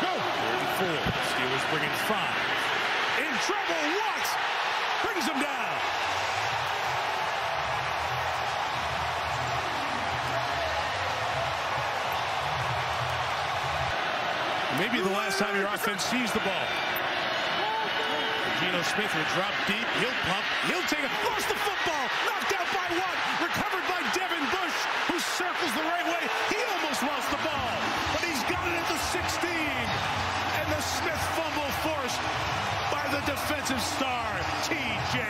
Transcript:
Go. Third and four. Steelers bringing five. In trouble. Watts brings him down. Maybe the last time your offense sees the ball. Geno Smith will drop deep. He'll pump. He'll take it. Lost the football. Knocked out by Watt. Recovered by Devin Bush, who circles the right way. He almost lost the ball. But he's got it at the 16. And the Smith fumble forced by the defensive star, T.J.